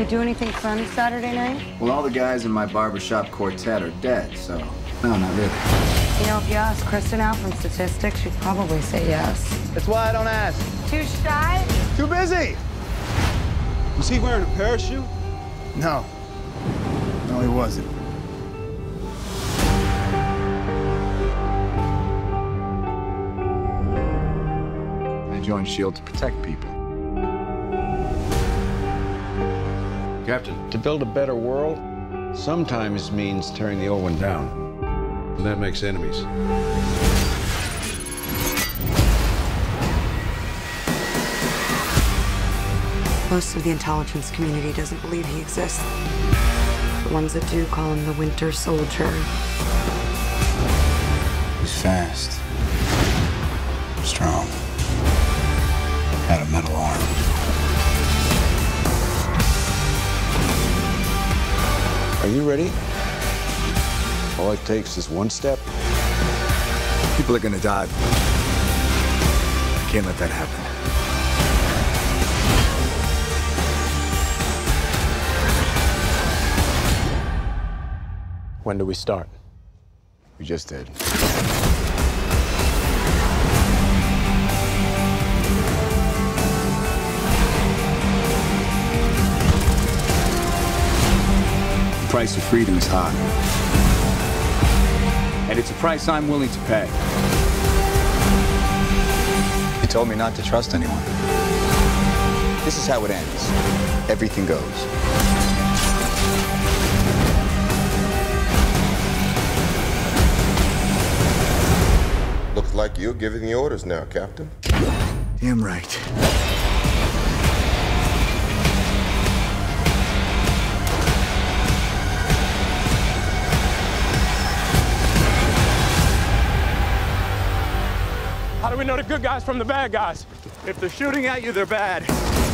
You do anything fun Saturday night? Well, all the guys in my barbershop quartet are dead, so no, not really. You know, if you ask Kristen out from statistics, she'd probably say yes. That's why I don't ask. Too shy? Too busy. Was he wearing a parachute? No. No, he wasn't. I joined S.H.I.E.L.D. to protect people. Captain, to build a better world sometimes means tearing the old one down. And that makes enemies. Most of the intelligence community doesn't believe he exists. The ones that do call him the Winter Soldier. He's fast, strong, had a metal arm. Are you ready? All it takes is one step. People are gonna die. I can't let that happen. When do we start? We just did. Price of freedom is high. And it's a price I'm willing to pay. He told me not to trust anyone. This is how it ends. Everything goes. Looks like you're giving the orders now, Captain. Damn right. How do we know the good guys from the bad guys? If they're shooting at you, they're bad.